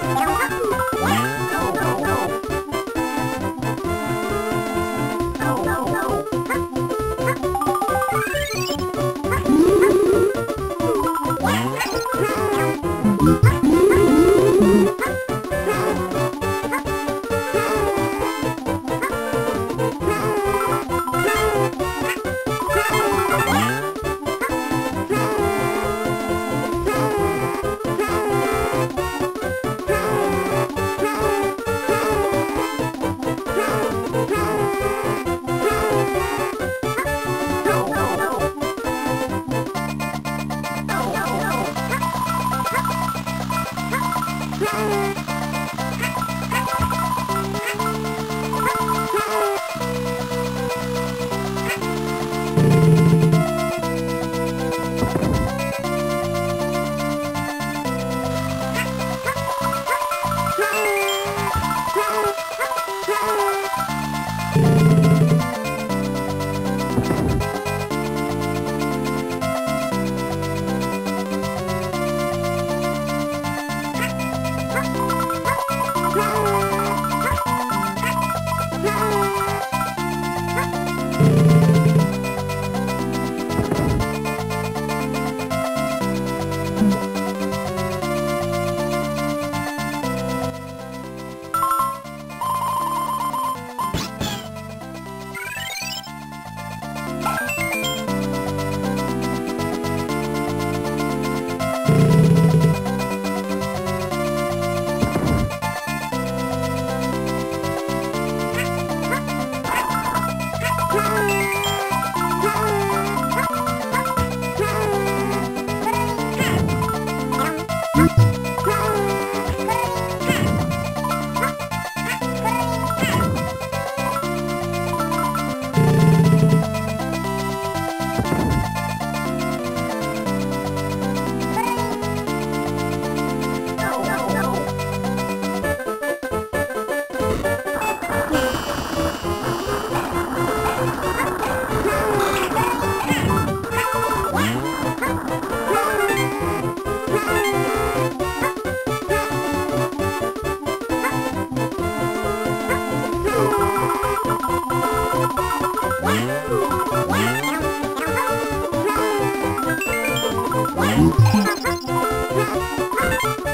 あ!え?